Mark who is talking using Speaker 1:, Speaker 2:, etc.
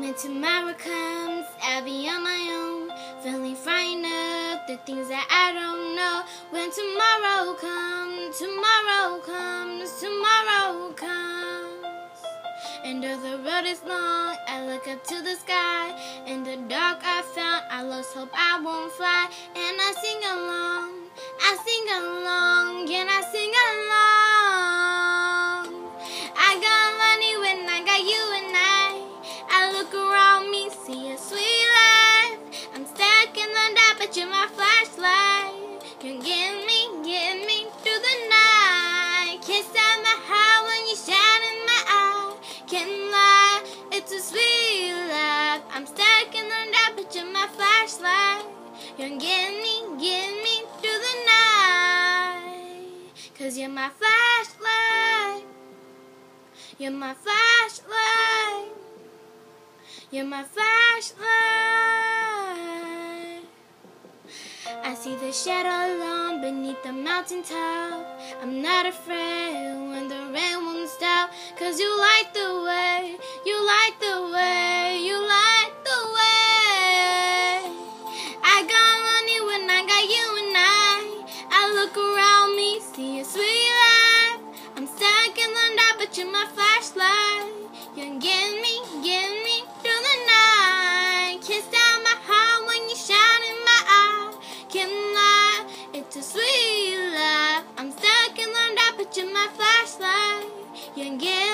Speaker 1: When tomorrow comes, I'll be on my own, feeling frightened of the things that I don't know. When tomorrow comes, tomorrow comes, tomorrow comes. And though the road is long, I look up to the sky. In the dark, I found I lost hope I won't fly. And I sing along, I sing along, look around me, see a sweet life. I'm stuck in the dark, but you're my flashlight. You get me, get me through the night. Can't stand my heart when you shine in my eye. Can't lie, it's a sweet life. I'm stuck in the dark, but you're my flashlight. You get me, get me through the night. Cause you're my flashlight. You're my flashlight. You're my flashlight. I see the shadow alone beneath the mountain top. I'm not afraid when the rain won't stop. Cause you light the way, you light the way, you light the way. I got money when I got you and I. I look around me, see a sweet life. I'm stuck in the dark, but you're my flashlight. You get you're my flashlight. You get